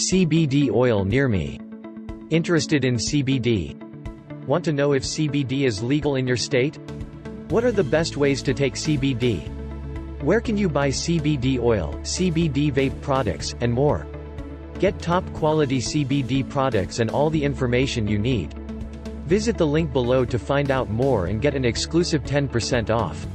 CBD oil near me. Interested in CBD? Want to know if CBD is legal in your state? What are the best ways to take CBD? Where can you buy CBD oil, CBD vape products, and more? Get top quality CBD products and all the information you need. Visit the link below to find out more and get an exclusive 10% off.